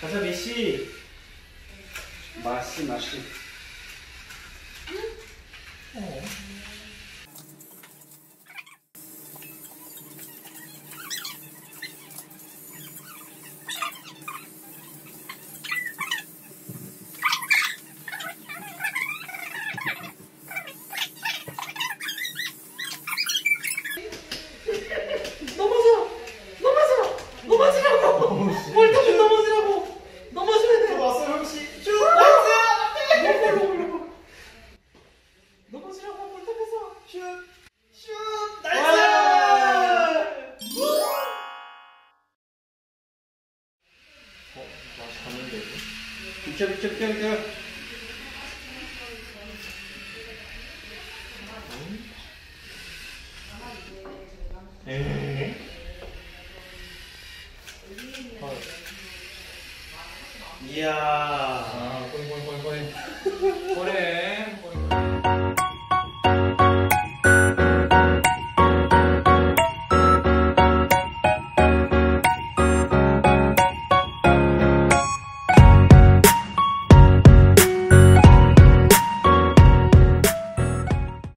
가자. 메시. 마시 마시 비켜 비켜 비켜 비켜 에이 이야.